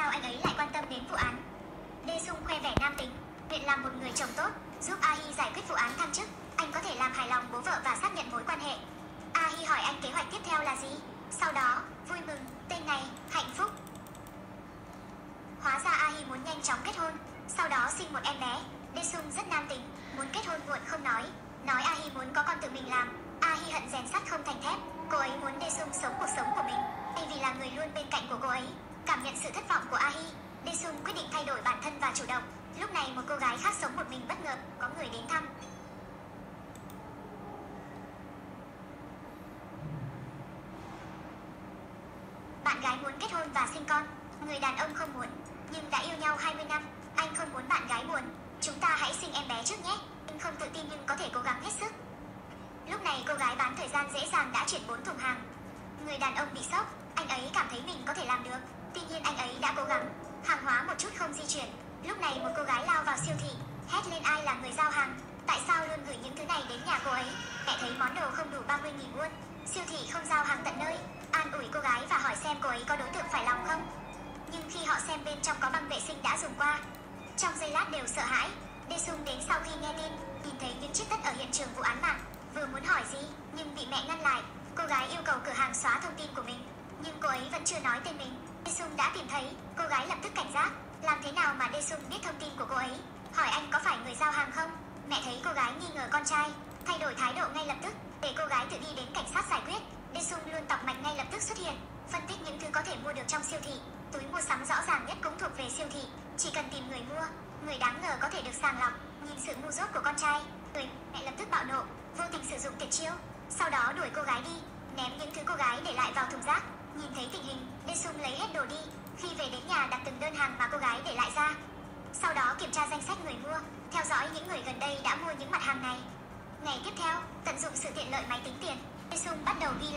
sao anh ấy lại quan tâm đến vụ án. Đê Sung khoe vẻ nam tính, nguyện làm một người chồng tốt, giúp A Hi giải quyết vụ án thăng chức. Anh có thể làm hài lòng bố vợ và xác nhận mối quan hệ. A Hi hỏi anh kế hoạch tiếp theo là gì? Sau đó, vui mừng, tên này, hạnh phúc. Hóa ra A Hi muốn nhanh chóng kết hôn, sau đó sinh một em bé. Đê Sung rất nam tính, muốn kết hôn muộn không nói, nói A Hi muốn có con tự mình làm. A Hi hận rèn sắt không thành thép, cô ấy muốn Đê Sung sống cuộc sống của mình, thay vì là người luôn bên cạnh của cô ấy. Cảm nhận sự thất vọng của ahi, Hi, Sung quyết định thay đổi bản thân và chủ động. Lúc này một cô gái khác sống một mình bất ngờ, có người đến thăm. Bạn gái muốn kết hôn và sinh con, người đàn ông không muốn, nhưng đã yêu nhau 20 năm, anh không muốn bạn gái buồn. Chúng ta hãy sinh em bé trước nhé. Anh không tự tin nhưng có thể cố gắng hết sức. Lúc này cô gái bán thời gian dễ dàng đã chuyển 4 thùng hàng. Người đàn ông bị sốc, anh ấy cảm thấy mình có thể làm được. Nhiên anh ấy đã cố gắng, hàng hóa một chút không di chuyển. Lúc này một cô gái lao vào siêu thị, hét lên ai là người giao hàng. Tại sao luôn gửi những thứ này đến nhà cô ấy? Mẹ thấy món đồ không đủ 30 nghìn won. Siêu thị không giao hàng tận nơi. An ủi cô gái và hỏi xem cô ấy có đối tượng phải lòng không. Nhưng khi họ xem bên trong có băng vệ sinh đã dùng qua, trong giây lát đều sợ hãi. Đê Sung đến sau khi nghe tin, nhìn thấy những chiếc tất ở hiện trường vụ án mạng, vừa muốn hỏi gì nhưng bị mẹ ngăn lại. Cô gái yêu cầu cửa hàng xóa thông tin của mình, nhưng cô ấy vẫn chưa nói tên mình. Đê Sung đã tìm thấy, cô gái lập tức cảnh giác. Làm thế nào mà Đê Sung biết thông tin của cô ấy? Hỏi anh có phải người giao hàng không? Mẹ thấy cô gái nghi ngờ con trai, thay đổi thái độ ngay lập tức, để cô gái tự đi đến cảnh sát giải quyết. Đê Sung luôn tọc mạch ngay lập tức xuất hiện, phân tích những thứ có thể mua được trong siêu thị. Túi mua sắm rõ ràng nhất cũng thuộc về siêu thị, chỉ cần tìm người mua, người đáng ngờ có thể được sàng lọc. Nhìn sự ngu dốt của con trai, người mẹ lập tức bạo nộ, vô tình sử dụng tuyệt chiêu, sau đó đuổi cô gái đi, ném những thứ cô gái để lại vào thùng rác. Nhìn thấy tình hình, Đê Sung lấy hết đồ đi, khi về đến nhà đặt từng đơn hàng mà cô gái để lại ra. Sau đó kiểm tra danh sách người mua, theo dõi những người gần đây đã mua những mặt hàng này. Ngày tiếp theo, tận dụng sự tiện lợi máy tính tiền, Đê Sung bắt đầu ghi